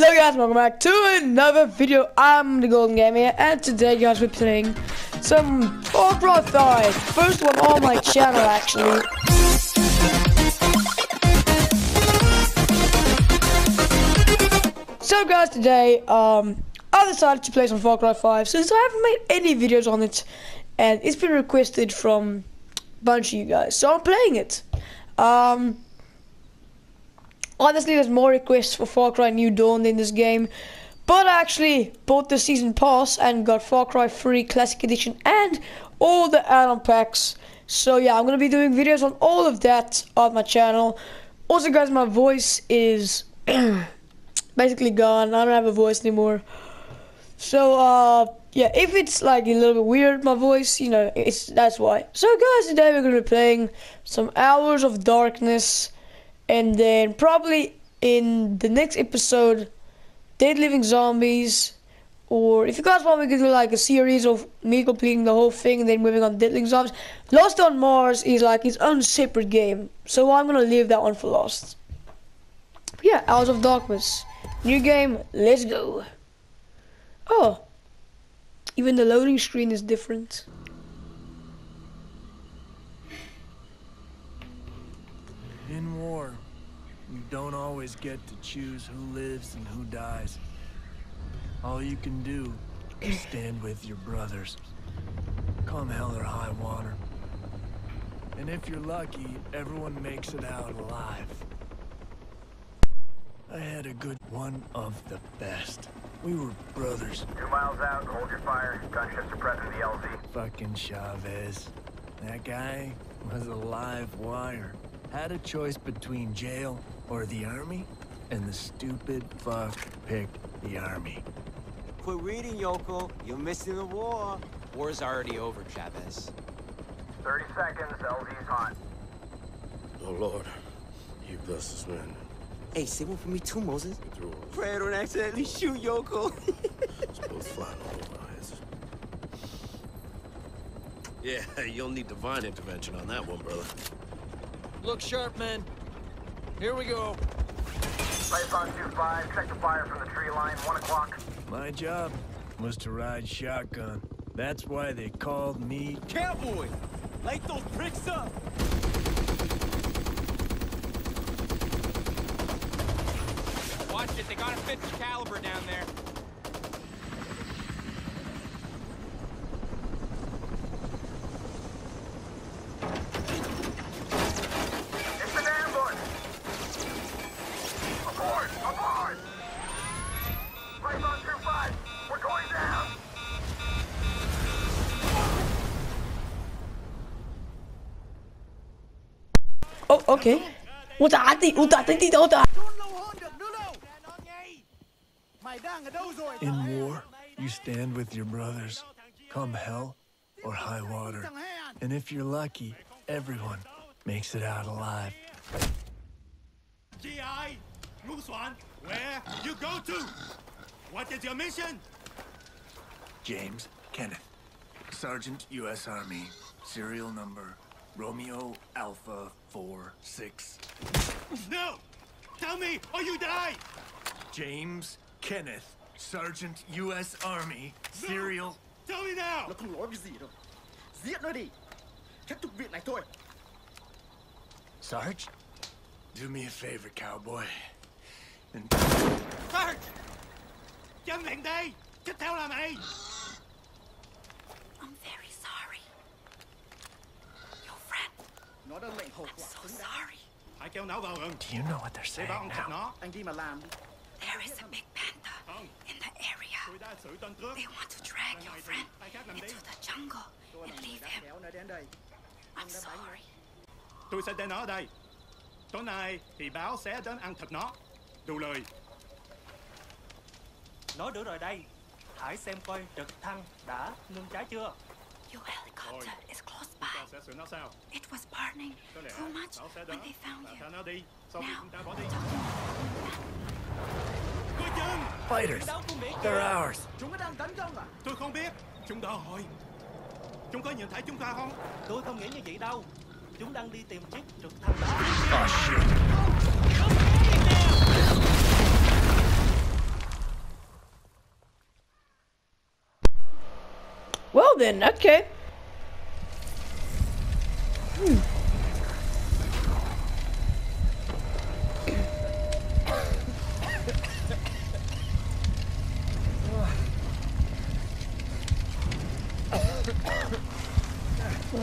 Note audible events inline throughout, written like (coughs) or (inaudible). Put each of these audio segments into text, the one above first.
Hello guys, welcome back to another video. I'm the Golden Gamer and today guys we're playing some Far Cry 5. First one on my channel actually. So guys today, um, I decided to play some Far Cry 5 since I haven't made any videos on it and it's been requested from a bunch of you guys. So I'm playing it. Um, Honestly, there's more requests for Far Cry New Dawn in this game. But I actually bought the season pass and got Far Cry 3 Classic Edition and all the add-on packs. So yeah, I'm gonna be doing videos on all of that on my channel. Also guys, my voice is (clears throat) basically gone. I don't have a voice anymore. So uh yeah, if it's like a little bit weird, my voice, you know, it's that's why. So guys, today we're gonna be playing some Hours of Darkness and then probably in the next episode, Dead Living Zombies, or if you guys want me to do like a series of me completing the whole thing and then moving on to Dead Living Zombies, Lost on Mars is like its own separate game, so I'm gonna leave that one for last. But yeah, Hours of Darkness, new game, let's go. Oh, even the loading screen is different. In war, you don't always get to choose who lives and who dies. All you can do is stand with your brothers. Come hell or high water. And if you're lucky, everyone makes it out alive. I had a good one of the best. We were brothers. Two miles out, hold your fire. Gunships are prepping the LZ. Fucking Chavez. That guy was a live wire. Had a choice between jail or the army, and the stupid fuck picked the army. Quit reading, Yokel. You're missing the war. War's already over, Chavez. 30 seconds, LZ's hot. Oh Lord, you bless this man. Hey, say one for me too, Moses. Get through all Pray I don't accidentally shoot Yokel. (laughs) this both flying all over our heads. Yeah, (laughs) you'll need divine intervention on that one, brother. Look sharp, men. Here we go. Python 2-5, check the fire from the tree line, 1 o'clock. My job was to ride shotgun. That's why they called me Cowboy! Light those pricks up! Watch it, they got a 50 caliber down there. Okay. Utati, utati, dito, utati. In war, you stand with your brothers, come hell or high water. And if you're lucky, everyone makes it out alive. GI, Muswan, where you go to? What is your mission? James Kenneth, Sergeant U.S. Army, serial number Romeo Alpha 46. No! Tell me or you die! James Kenneth, Sergeant U.S. Army, serial. Tell me now! Nó không nói cái gì đâu Giết nó đi Kết thúc việc này thôi Sarge, do me a favor, cowboy. And Sarge! Chân miệng đi! Tiếp theo là mày! Nó đã lệnh hậu I'm quả so xứng đáng sorry. Hãy kêu não vào rừng. do you know what they're saying bảo ông thật now? nó. Anh đi mà làm đi There is a big panther in the area. They want to drag your friend into the jungle and người leave đã him. kéo nó đến đây I'm sorry. Tôi sẽ để nó ở đây. Tối nay thì báo sẽ đến ăn thịt nó. Đủ lời. Nói được rồi đây Hãy xem coi trực thăng đã ngưng cháy chưa Your helicopter is close It was burning too much when they found you. Now, Fighters! They're ours! Tôi không biết! Chúng! Chúng có nhìn thấy chúng ta không? Tôi không nghĩ như vậy đâu! Chúng đang đi tìm chiếc trực thăng đó! Oh shit! Well then, okay. Well,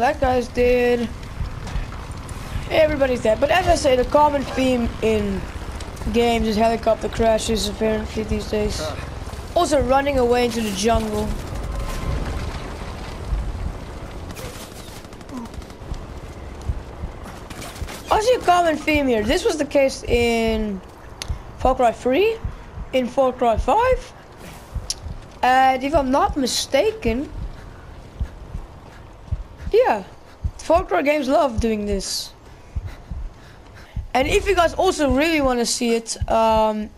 that guy's dead. Everybody's dead. But as I say, the common theme in games is helicopter crashes apparently these days. Also running away into the jungle. I see a common theme here. This was the case in Far Cry 3, in Far Cry 5, and if I'm not mistaken, yeah, Far Cry games love doing this. And if you guys also really want to see it, um,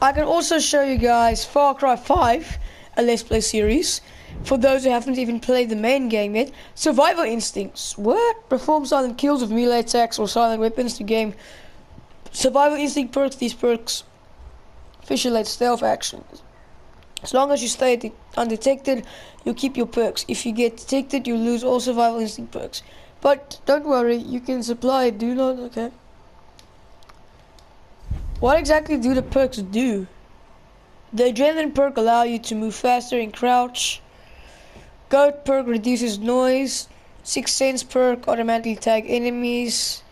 I can also show you guys Far Cry 5, a Let's Play series. For those who haven't even played the main game yet, Survival Instincts. What? Perform silent kills with melee attacks or silent weapons to gain Survival Instinct perks. These perks visualize stealth actions. As long as you stay undetected, you keep your perks. If you get detected, you lose all Survival Instinct perks. But don't worry, you can supply, do not, okay. What exactly do the perks do? The Adrenaline perk allow you to move faster and crouch. Goat perk reduces noise. 6 Sense perk automatically tag enemies.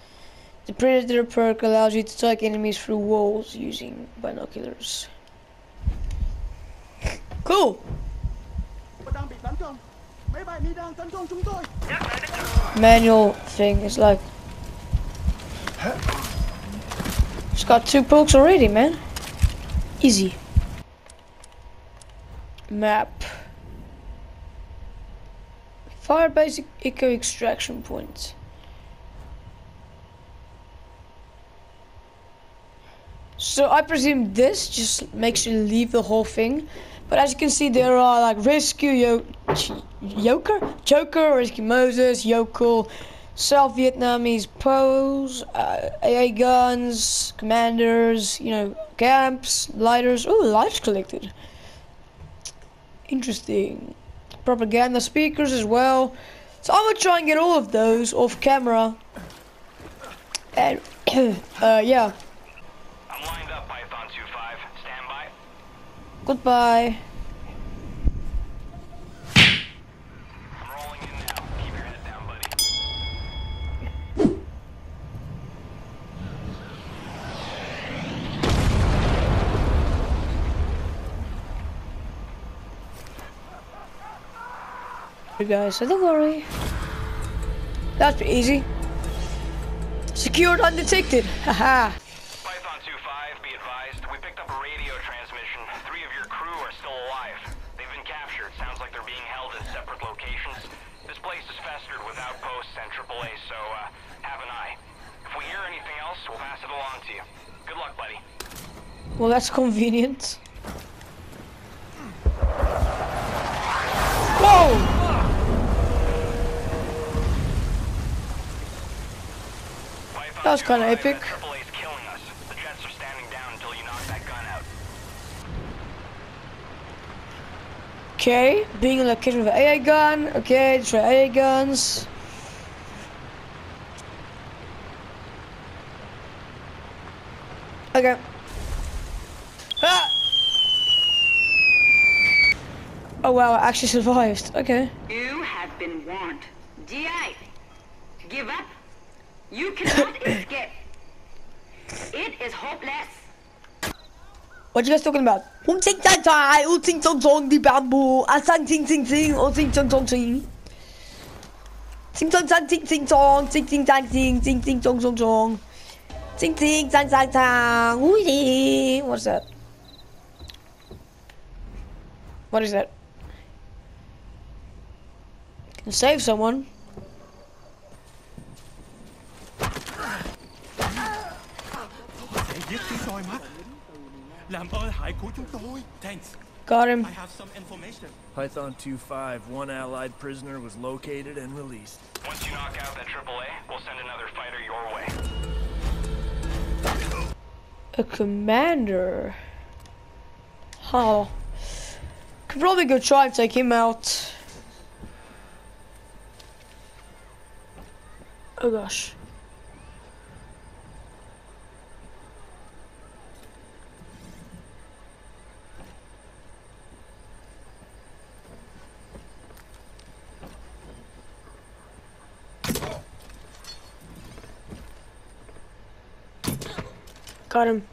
The Predator perk allows you to tag enemies through walls using binoculars. Cool. Manual thing is like. It's got two perks already, man. Easy. Map. Fire basic eco extraction point. So I presume this just makes you leave the whole thing. But as you can see, there are like rescue Yo Joker, Joker, rescue Moses, Yokel, South Vietnamese Poles, uh, AA guns, commanders, you know, camps, lighters. Oh, lights collected. Interesting. Propaganda speakers as well. So I'm gonna try and get all of those off camera. And (coughs) uh, yeah. I'm lined up, Python 2-5. Stand by. Goodbye. I'm rolling in now. Keep your head down, buddy. You guys, so don't worry. That's easy. Secured undetected. (laughs) Haha. Python 2-5, be advised. We picked up a radio transmission. Three of your crew are still alive. They've been captured. Sounds like they're being held in separate locations. This place is festered with outposts and AAA, so uh, have an eye. If we hear anything else, we'll pass it along to you. Good luck, buddy. Well, that's convenient. Whoa! That was kind of epic. AAA's killing us. The jets are standing down until you knock that gun out. Okay, being in location with an AA gun. Okay, destroy AA guns. Okay. Ah! Oh wow, I actually survived. Okay. You have been warned. DI, give up. You cannot (coughs) escape. It is hopeless. What you guys talking about? Hung ting tai tai, u ting zong zong di bamboo, ah sang ting ting ting, u ting zong zong ting. Ting zong zang ting ting zong, ting ting zang ting, ting ting zong zong zong. Ting ting zang zang zang, ooh yee. What's that? What is that? Can save someone. Làm ơn hãy cứu chúng tôi. Thanks. Got him. I have some information. Python 25, one allied prisoner was located and released. Once you knock out that AAA, we'll send another fighter your way. A commander. How? Oh. Could probably go try and take him out. Oh gosh. Got him.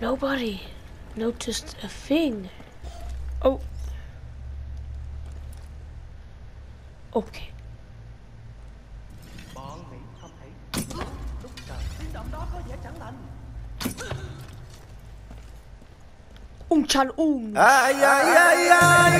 Nobody noticed a thing. Oh. Okay. Chan ung. Ay, ay, ay, ay.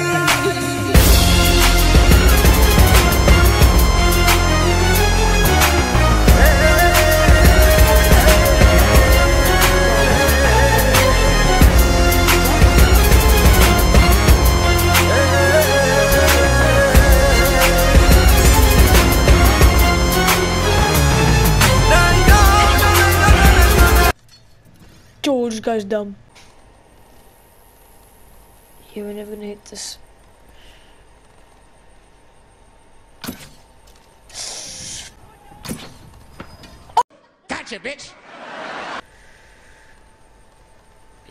George, guy's dumb. We're never gonna hit this. Gotcha, bitch!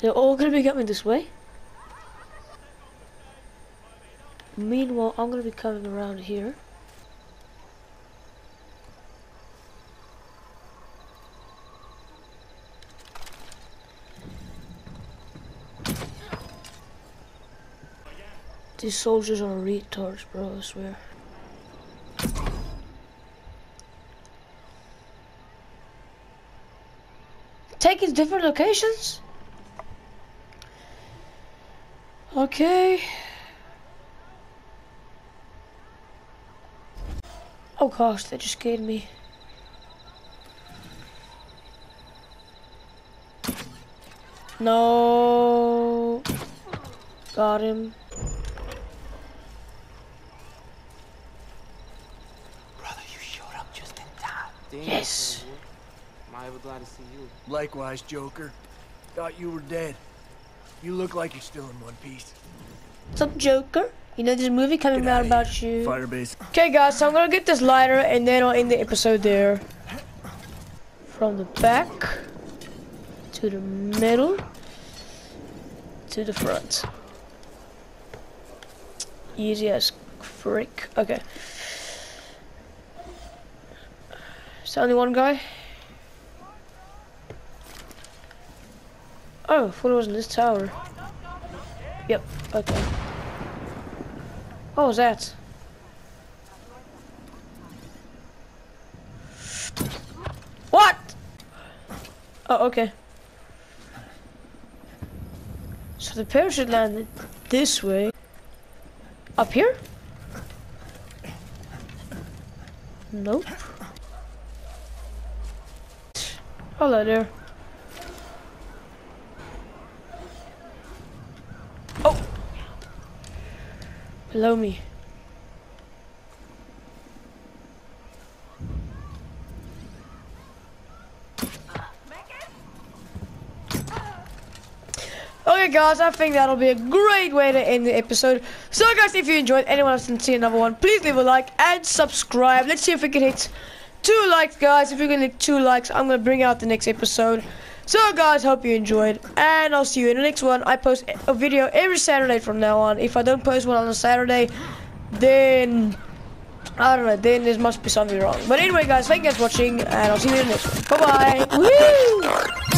They're all gonna be coming this way. Meanwhile, I'm gonna be coming around here. These soldiers are retards, bro, I swear. Taking different locations? Okay. Oh gosh, they just scared me. No. Got him. Brother, you showed up just in time. Yes. Am I ever glad to see you? Likewise, Joker. Thought you were dead. You look like you're still in one piece. What's up, Joker? You know there's a movie coming out about you. Firebase. Okay, guys, so I'm gonna get this lighter and then I'll end the episode there. From the back to the middle to the front. Easy as frick. Okay. There only one guy? Oh, I thought it was in this tower. Yep, okay. What was that? What? Oh, okay. So the parachute landed this way. Up here? Nope. Oh. Hello there. Oh! Below me. Okay guys, I think that'll be a great way to end the episode. So guys, if you enjoyed, anyone else to see another one, please leave a like and subscribe. Let's see if we can hit two likes, guys. If we can hit two likes, I'm gonna bring out the next episode. So guys, hope you enjoyed, and I'll see you in the next one. I post a video every Saturday from now on. If I don't post one on a Saturday, then I don't know, then there must be something wrong. But anyway guys, thank you guys for watching, and I'll see you in the next one. Bye bye.